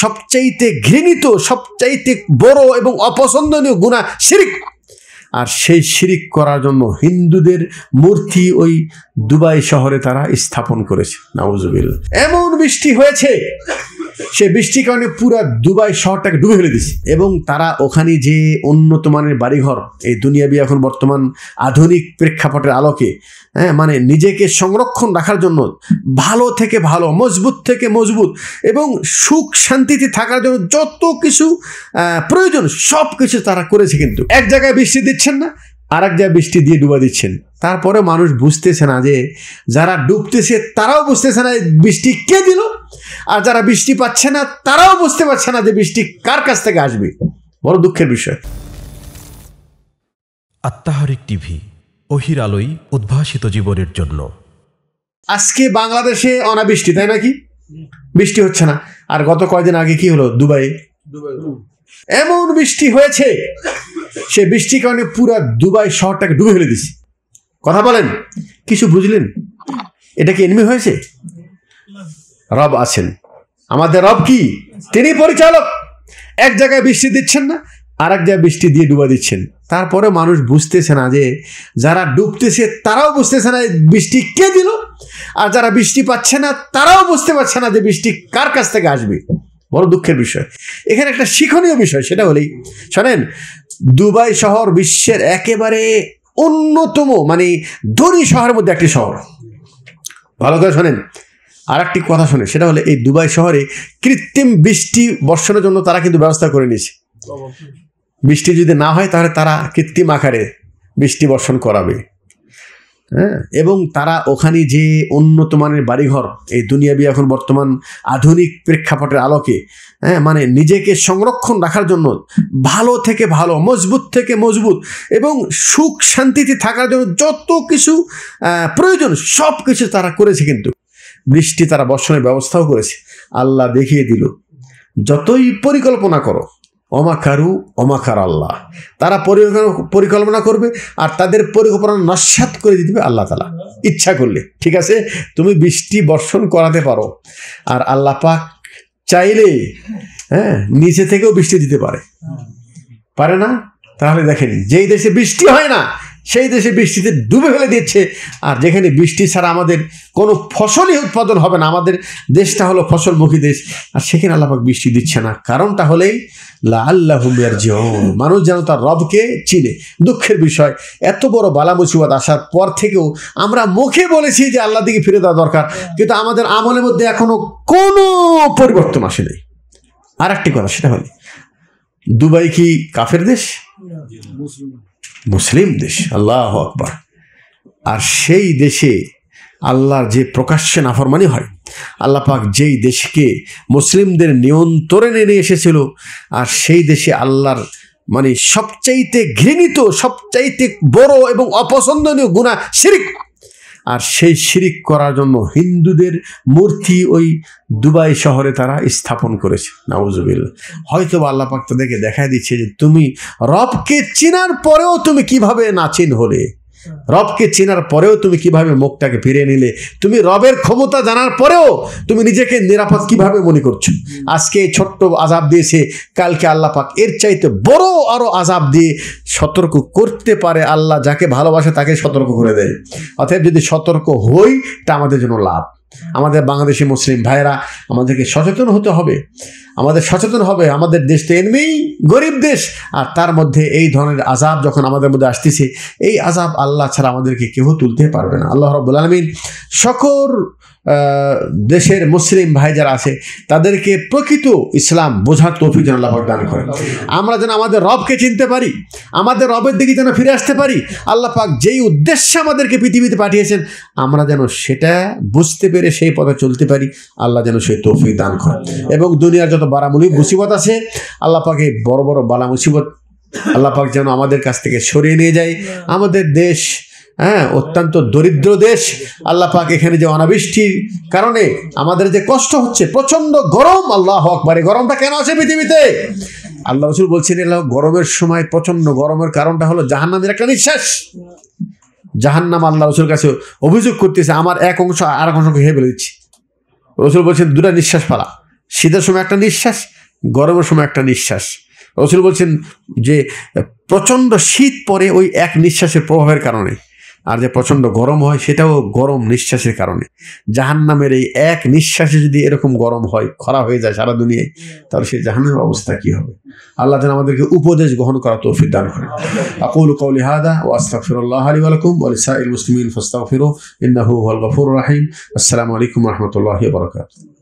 সবচাইতে ঘৃণিত, সবচাইতে বড় এবং অপছন্দনীয় গুণা শিরিক। আর সেই শিরিক করার জন্য হিন্দুদের মূর্তি ওই দুবাই শহরে তারা স্থাপন করেছে। নাউজুবিল এমন বৃষ্টি হয়েছে সে বৃষ্টির কারণে পুরা দুবাই শহরটাকে ডুবে ফেলে দিছে এবং তারা ওখানে যে উন্নত মানের বাড়িঘর, এই দুনিয়াবি এখন বর্তমান আধুনিক প্রেক্ষাপটের আলোকে হ্যাঁ মানে নিজেকে সংরক্ষণ রাখার জন্য ভালো থেকে ভালো, মজবুত থেকে মজবুত, এবং সুখ শান্তিতে থাকার জন্য যত কিছু প্রয়োজন সব কিছু তারা করেছে কিন্তু। এক জায়গায় বৃষ্টি দিচ্ছেন না আর এক জায়গায় বৃষ্টি দিয়ে ডুবা দিচ্ছেন। তারপরে মানুষ বুঝতেছে না যে যারা ডুবতেছে তারাও বুঝতেছে না বৃষ্টি কে দিল আর যারা বৃষ্টি পাচ্ছে না তারাও বুঝতে পারছে না যে বৃষ্টি কার কাছ থেকে আসবে। বড় দুঃখের বিষয়। আত্মাহারিক টিভি অহির আলোই উদ্ভাসিত জীবনের জন্য। আজকে বাংলাদেশে অনাবৃষ্টি তাই নাকি? বৃষ্টি হচ্ছে না। আর গত কয়দিন আগে কি হলো? দুবাই। এমন বৃষ্টি হয়েছে সে বৃষ্টির কারণে পুরো দুবাই শহরটাকে ডুবে ফেলে দিছে কথা বলেন, কিছু বুঝলেন? এটা কি এমনি হয়েছে? রব আছেন। আমাদের রব কি? তিনি পরিচালক। এক জায়গায় বৃষ্টি দিচ্ছেন না আর এক জায়গায় বৃষ্টি দিয়ে ডুবা দিচ্ছেন। তারপরে মানুষ বুঝতেছে না যে, যারা ডুবতেছে তারাও বুঝতেছে না বৃষ্টি কে দিল, আর যারা বৃষ্টি পাচ্ছে না তারাও বুঝতে পারছে না যে বৃষ্টি কার কাছ থেকে আসবে। বড় দুঃখের বিষয়। এখানে একটা শিক্ষণীয় বিষয়, সেটা হলেই, শোনেন দুবাই শহর বিশ্বের একেবারে অন্যতম মানে ধনী শহরের মধ্যে একটি শহর। ভালো করে শোনেন। আর একটি কথা শোনেন, সেটা হলে এই দুবাই শহরে কৃত্রিম বৃষ্টি বর্ষণের জন্য তারা কিন্তু ব্যবস্থা করে নিয়েছে। বৃষ্টি যদি না হয় তাহলে তারা কৃত্রিম আকারে বৃষ্টি বর্ষণ করাবে। এবং তারা ওখানে যে উন্নত মানের বাড়িঘর, এই দুনিয়াবি এখন বর্তমান আধুনিক প্রেক্ষাপটের আলোকে হ্যাঁ মানে নিজেকে সংরক্ষণ রাখার জন্য, ভালো থেকে ভালো, মজবুত থেকে মজবুত এবং সুখ শান্তিতে থাকার জন্য যত কিছু প্রয়োজন, সব কিছু তারা করেছে কিন্তু। বৃষ্টি তারা বর্ষণের ব্যবস্থাও করেছে। আল্লাহ দেখিয়ে দিল, যতই পরিকল্পনা করো অমাকারু, অমাকার আল্লাহ। তারা পরিকল্পনা করবে আর তাদের পরিকল্পনা নস্বাত করে দিতে আল্লাহ তালা। ইচ্ছা করলে, ঠিক আছে? তুমি বৃষ্টি বর্ষণ করাতে পারো। আর আল্লাহ পাক চাইলে হ্যাঁ নিচে থেকেও বৃষ্টি দিতে পারে। পারে না? তাহলে দেখেনি, যেই দেশে বৃষ্টি হয় না সেই দেশে বৃষ্টিতে ডুবে ফেলে দিচ্ছে। আর যেখানে বৃষ্টি ছাড়া আমাদের কোনো ফসলই উৎপাদন হবে না আমাদের দেশটা হলো ফসলমুখী দেশ। আর সেখানে আল্লাপাক বৃষ্টি দিচ্ছে না। কারণটা হলেই লা আল্লাহ মানুষ যেন তার রবকে চিনে। দুঃখের বিষয় এত বড় বালা মুসিবত আসার পর থেকেও আমরা মুখে বলেছি যে আল্লাহ দিকে ফিরে দেওয়া দরকার। কিন্তু আমাদের আমলের মধ্যে এখনও কোনো পরিবর্তন আসে নাই আর একটি কথা সেটা হলে দুবাই কি কাফের দেশ? মুসলিম দেশ, আল্লাহ আকবার। আর সেই দেশে আল্লাহর যে প্রকাশ্যে নাফরমানি হয়, আল্লাহ পাক যেই দেশকে মুসলিমদের নিয়ন্ত্রণে নিয়ে এসেছিল, আর সেই দেশে আল্লাহর মানে সবচাইতে ঘৃণিত, সবচাইতে বড় এবং অপছন্দনীয় গুণা শিরিক আর সেই শিরিক করার জন্য হিন্দুদের মূর্তি ওই দুবাই শহরে তারা স্থাপন করেছে। নাউজুবিল হয়তো আল্লাপাক তাদেরকে দেখায় দিচ্ছে যে তুমি রবকে চিনার পরেও তুমি কীভাবে নাচিন হলে? রবকে চেনার পরেও তুমি কীভাবে মুখটাকে ফিরিয়ে নিলে? তুমি রবের ক্ষমতা জানার পরেও তুমি নিজেকে নিরাপদ কীভাবে মনে করছ? আজকে এই ছোট্ট আজাব দিয়েছে, কালকে আল্লাহ পাক। এর চাইতে বড় আরও আজাব দিয়ে সতর্ক করতে পারে আল্লাহ, যাকে ভালোবাসে তাকে সতর্ক করে দেয়। অতএব যদি সতর্ক হই, তা আমাদের জন্য লাভ। আমাদের বাংলাদেশি মুসলিম ভাইয়েরা, আমাদেরকে সচেতন হতে হবে। আমাদের সচেতন হবে, আমাদের দেশ তো এমনিই গরিব দেশ। আর তার মধ্যে এই ধরনের আজাব যখন আমাদের মধ্যে আসতেছে, এই আজাব আল্লাহ ছাড়া আমাদেরকে কেউ তুলতে পারবে না। আল্লাহ রব্বুল আলমিন সকল দেশের মুসলিম ভাই যারা আছে, তাদেরকে প্রকৃত ইসলাম বোঝার তৌফিক যেন আল্লাহ দান করেন। আমরা যেন আমাদের রবকে চিনতে পারি, আমাদের রবের দিকে যেন ফিরে আসতে পারি, আল্লাহ পাক যেই উদ্দেশ্যে আমাদেরকে পৃথিবীতে পাঠিয়েছেন, আমরা যেন সেটা বুঝতে পেরে সেই পথে চলতে পারি, আল্লাহ যেন সেই তৌফিক দান করেন। এবং দুনিয়ার যত বারামুলি মুসিবত আছে, আল্লাহ পাকে বড় বড় বালা মুসিবত আল্লাহ পাক যেন আমাদের কাছ থেকে সরিয়ে নিয়ে যায়। আমাদের দেশ হ্যাঁ অত্যন্ত দরিদ্র দেশ, আল্লাহ পাক এখানে যে অনাবৃষ্টির কারণে আমাদের যে কষ্ট হচ্ছে প্রচণ্ড গরম, আল্লাহ আকবারে গরমটা কেন আছে পৃথিবীতে? আল্লাহ রসুল বলছেন এলাও গরমের সময় প্রচণ্ড গরমের কারণটা হলো জাহান্নামের একটা নিঃশ্বাস। জাহান্নাম আল্লাহ রসুল কাছে অভিযোগ করতেছে, আমার এক অংশ আর এক অংশকে হেয়ে ফেলে দিচ্ছি। রসুল বলছেন, দুটা নিঃশ্বাস ফালা শীতের সময় একটা নিঃশ্বাস, গরমের সময় একটা নিঃশ্বাস। রসুল বলছেন যে, প্রচণ্ড শীত পরে ওই এক নিঃশ্বাসের প্রভাবের কারণে। আর যে প্রচণ্ড গরম হয়, সেটাও গরম নিঃশ্বাসের কারণে। জাহান্নামের এই এক নিঃশ্বাসে যদি এরকম গরম হয়, খরা হয়ে যায় সারা দুনিয়ায়, তাহলে সেই জাহান্নামের অবস্থা কি হবে? আল্লাহ যেন আমাদেরকে উপদেশ গ্রহণ করা তৌফিক দান করেন। আকুলু কওলি হাদা ওয়া আস্তাগফিরুল্লাহ লি ওয়া লাকুম ওয়া লিসাইরিল মুসলিমিন ফাস্তাগফিরু ইন্নাহু হুয়াল গফুরুর রাহিম। আসসালামু আলাইকুম রাহমাতুল্লাহি ওয়া বারাকাতুহু।